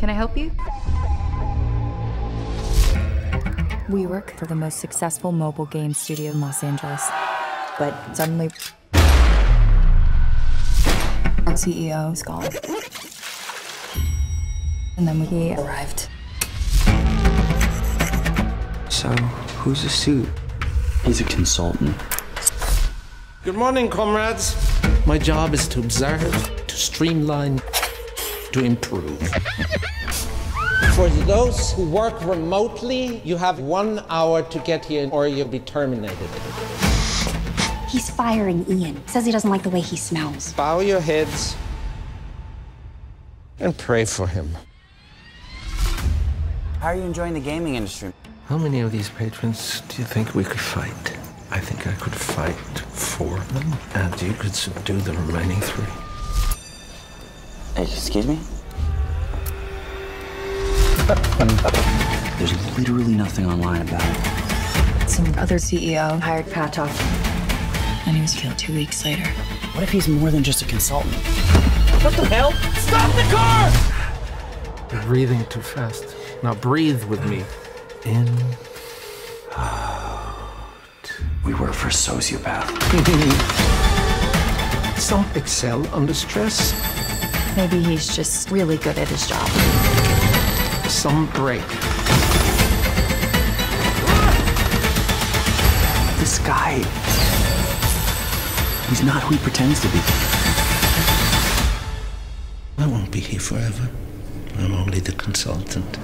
Can I help you? We work for the most successful mobile game studio in Los Angeles. But suddenly, our CEO is gone. And then he arrived. So, who's the suit? He's a consultant. Good morning, comrades. My job is to observe, to streamline, to improve. For those who work remotely, you have one hour to get here or you'll be terminated. He's firing Ian. Says he doesn't like the way he smells. Bow your heads and pray for him. How are you enjoying the gaming industry? How many of these patrons do you think we could fight? I think I could fight four of them, and you could subdue the remaining three. Excuse me? There's literally nothing online about it. Some other CEO hired Patoff, and he was killed two weeks later. What if he's more than just a consultant? What the hell? Stop the car! You're breathing too fast. Now breathe with me. In. Out. We work for a sociopath. Some excel under stress, Maybe he's just really good at his job. Some break. This guy. He's not who he pretends to be. I won't be here forever. I'm only the consultant.